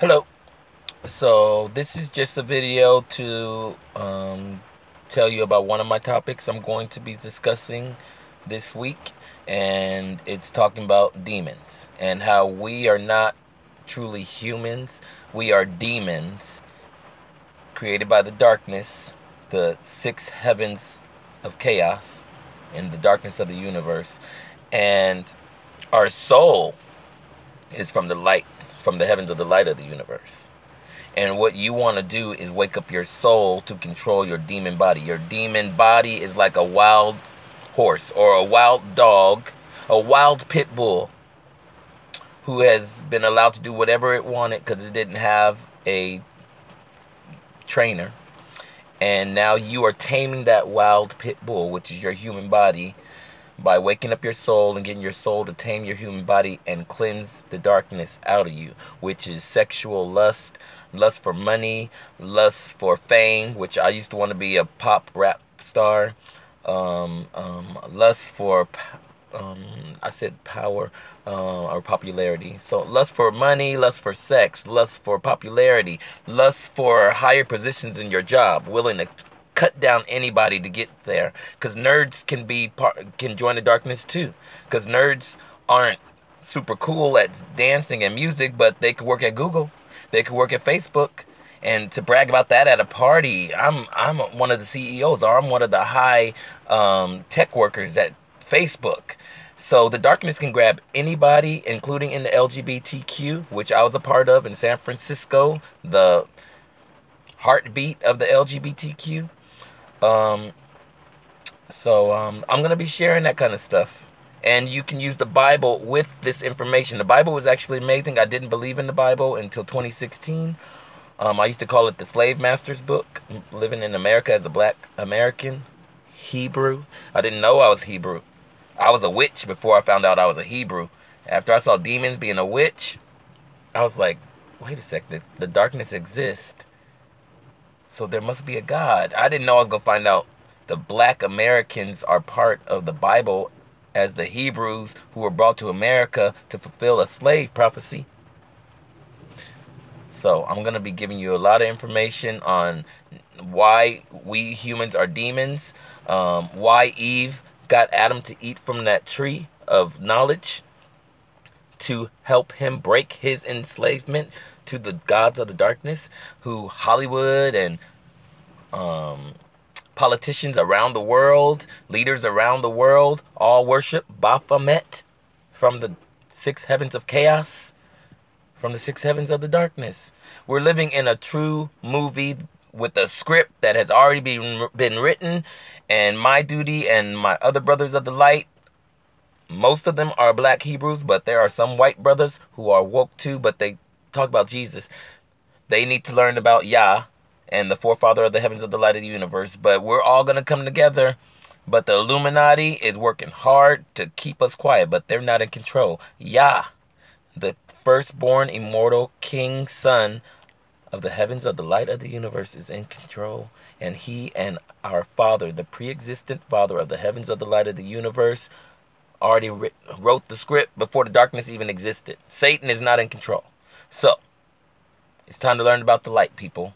Hello. So this is just a video to um, tell you about one of my topics I'm going to be discussing this week. And it's talking about demons and how we are not truly humans. We are demons created by the darkness, the six heavens of chaos in the darkness of the universe. And our soul is from the light, from the heavens of the light of the universe. And what you want to do is wake up your soul to control your demon body. Your demon body is like a wild horse or a wild dog, a wild pit bull who has been allowed to do whatever it wanted because it didn't have a trainer. And now you are taming that wild pit bull, which is your human body, by waking up your soul and getting your soul to tame your human body and cleanse the darkness out of you, which is sexual lust, lust for money, lust for fame, which I used to want to be a pop rap star, um, um, lust for, um, I said power uh, or popularity. So lust for money, lust for sex, lust for popularity, lust for higher positions in your job, willing to cut down anybody to get there because nerds can be part can join the darkness too because nerds aren't super cool at dancing and music but they could work at google they could work at facebook and to brag about that at a party i'm i'm one of the ceos or i'm one of the high um, tech workers at facebook. So the darkness can grab anybody including in the lgbtq which i was a part of in san francisco the heartbeat of the lgbtq um, so um, I'm going to be sharing that kind of stuff. And you can use the Bible with this information. The Bible was actually amazing. I didn't believe in the Bible until 2016. Um, I used to call it the Slave Master's Book, living in America as a black American. Hebrew. I didn't know I was Hebrew. I was a witch before I found out I was a Hebrew. After I saw demons being a witch, I was like, wait a sec, the, the darkness exists. So there must be a God. I didn't know I was going to find out the black Americans are part of the Bible as the Hebrews who were brought to America to fulfill a slave prophecy. So I'm going to be giving you a lot of information on why we humans are demons, um, why Eve got Adam to eat from that tree of knowledge to help him break his enslavement to the gods of the darkness who Hollywood and um, politicians around the world, leaders around the world, all worship Baphomet from the six heavens of chaos, from the six heavens of the darkness. We're living in a true movie with a script that has already been, been written, and my duty and my other brothers of the light most of them are black Hebrews, but there are some white brothers who are woke too, but they talk about Jesus. They need to learn about Yah and the forefather of the heavens of the light of the universe. But we're all going to come together. But the Illuminati is working hard to keep us quiet, but they're not in control. Yah, the firstborn immortal king son of the heavens of the light of the universe is in control. And he and our father, the pre-existent father of the heavens of the light of the universe, already wrote the script before the darkness even existed. Satan is not in control. So, it's time to learn about the light, people.